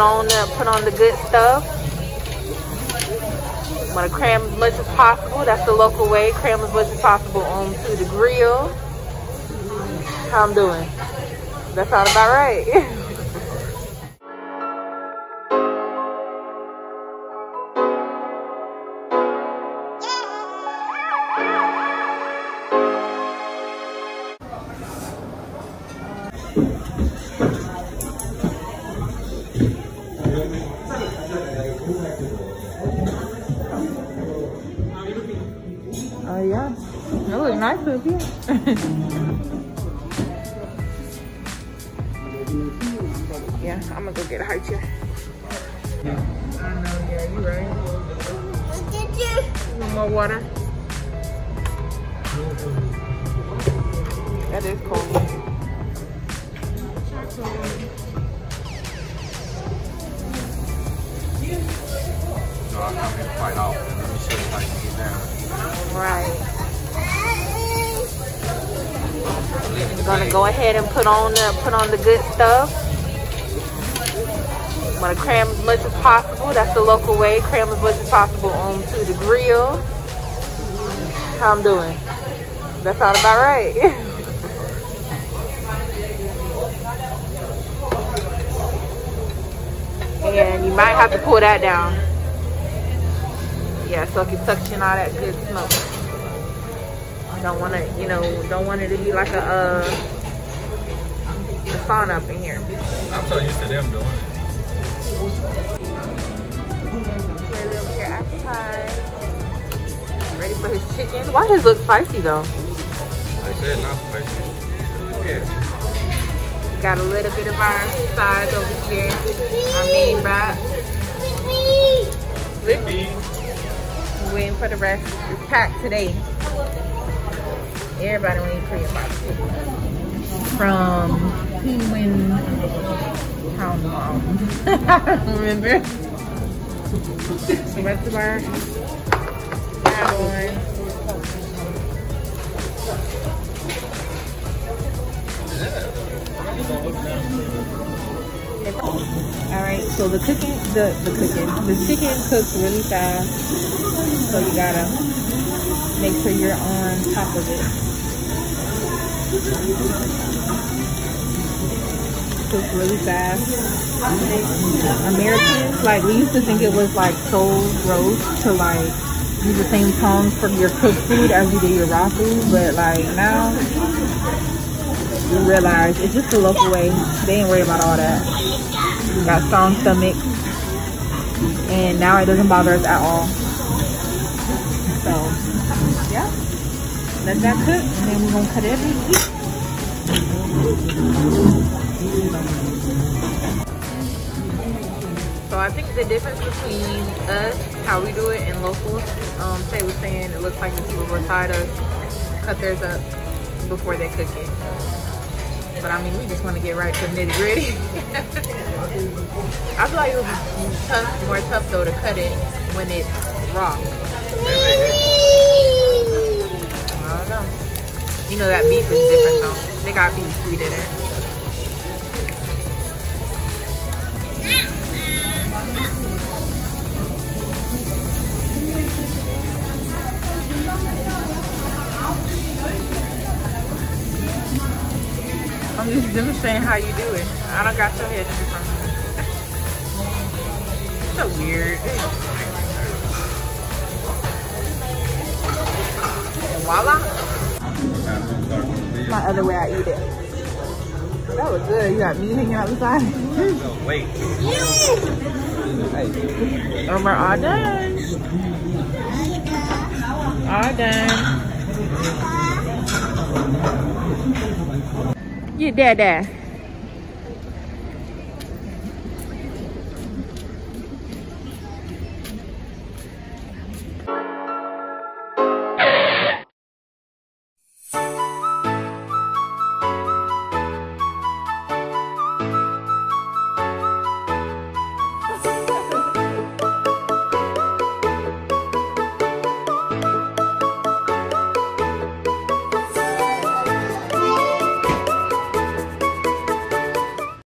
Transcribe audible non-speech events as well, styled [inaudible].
On there, put on the good stuff. Want to cram as much as possible. That's the local way. Cram as much as possible onto the grill. How I'm doing? That sound about right. [laughs] it looks nice up here. yeah, I'm gonna go get a high chair. I know, yeah, you right. One more water. That is cold. No, I'm gonna fight off. Let me show you how you get down. Right. Gonna go ahead and put on the put on the good stuff. I'm gonna cram as much as possible. That's the local way. Cram as much as possible onto the grill. How I'm doing? That's sound about right. [laughs] and you might have to pull that down. Yeah, so it can suction all that good smoke. Don't want to, you know, don't want it to be like a, uh, a sauna up in here. I'm so used to them doing it. Ready over here, apple pie. Ready for his chicken. Why does it look spicy though? I said not spicy. Yeah. Got a little bit of our sides over here. Our main wrap. Lippy. Waiting for the rest. It's packed today. Everybody want to eat Korean. From Penguin Town Mall. I don't remember. The rest of our add-on. All right, so the cooking, the the cooking, the chicken cooks really fast, so you gotta make sure you're on top of it. Cooks really fast. Americans, like we used to think it was like so gross to like use the same tongs for your cooked food as you do your raw food, but like now we realize it's just the local way. They ain't worry about all that. Got strong stomachs. And now it doesn't bother us at all. So. Let that cook. And then we're to cut everything. So I think the difference between us, how we do it, and locals, um, Tay was saying it looks like the people tired of cut theirs up before they cook it. But I mean, we just want to get right to nitty gritty. [laughs] I feel like it would be tough, more tough though to cut it when it's raw. You know that beef is different though. They got beef sweet in it. I'm just demonstrating how you do it. I don't got your head in front so weird. And voila. My other way I eat it. That was good. You got me hanging out the side. No, wait. Hey. And we're all done. All done. Get that there.